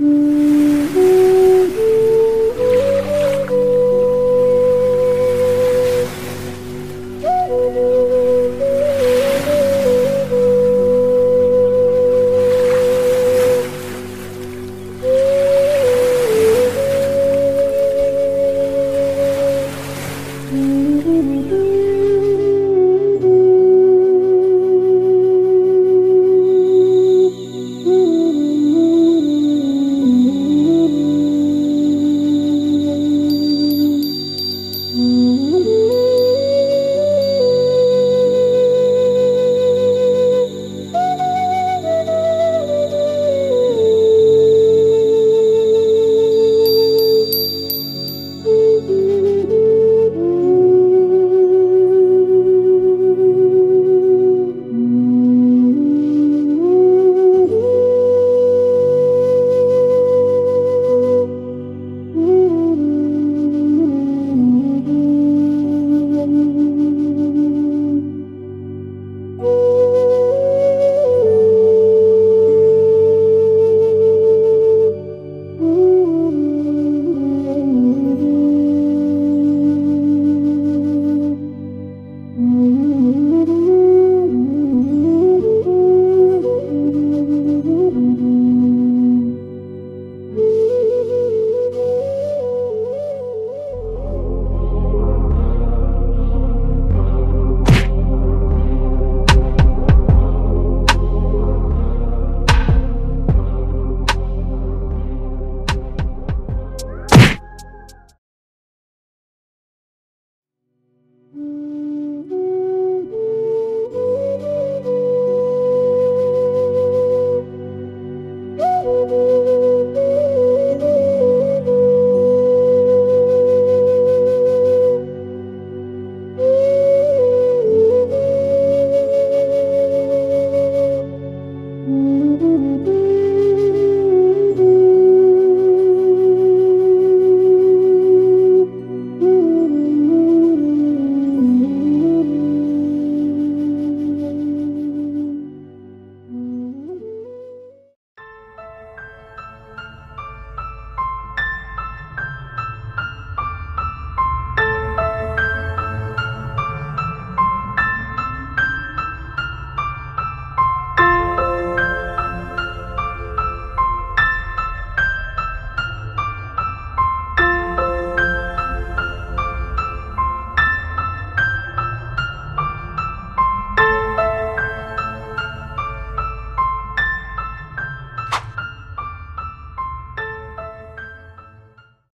you.